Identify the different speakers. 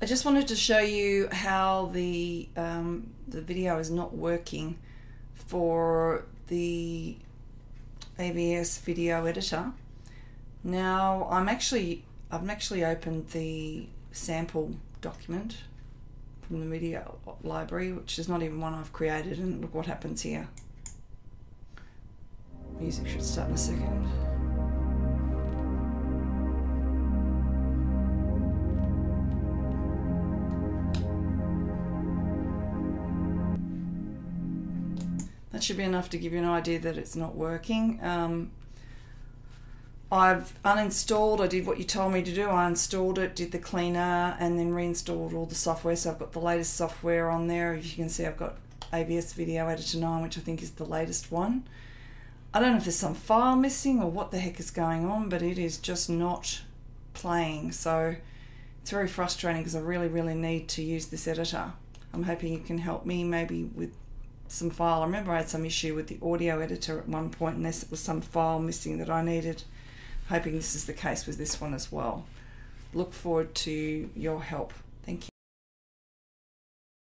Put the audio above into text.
Speaker 1: I just wanted to show you how the um, the video is not working for the AVS video editor. Now I'm actually I've actually opened the sample document from the video library, which is not even one I've created, and look what happens here. Music should start in a second. That should be enough to give you an idea that it's not working. Um, I've uninstalled, I did what you told me to do. I installed it, did the cleaner, and then reinstalled all the software. So I've got the latest software on there. If you can see, I've got AVS Video Editor 9, which I think is the latest one. I don't know if there's some file missing or what the heck is going on, but it is just not playing. So it's very frustrating because I really, really need to use this editor. I'm hoping you can help me maybe with some file. I remember I had some issue with the audio editor at one point, unless it was some file missing that I needed. Hoping this is the case with this one as well. Look forward to your help.